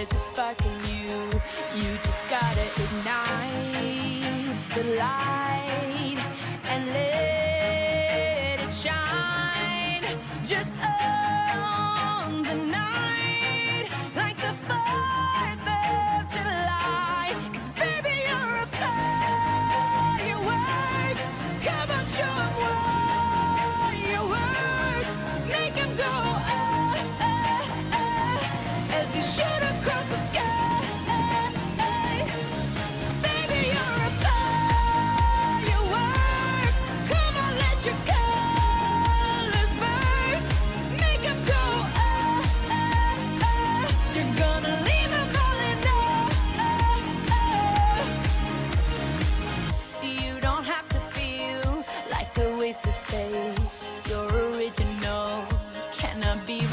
there's a spark in you. You just gotta ignite the light and let it shine. Just own the night like the 4th of July. Cause baby, you're a firework. Come on, show 'em what you work. Make 'em go, oh, oh, oh, as you shoot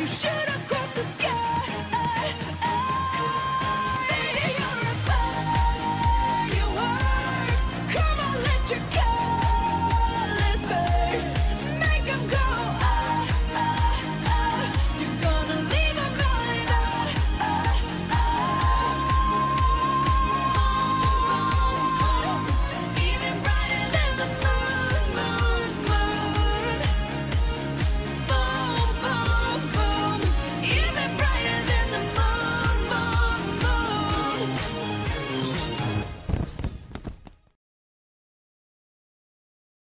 you should.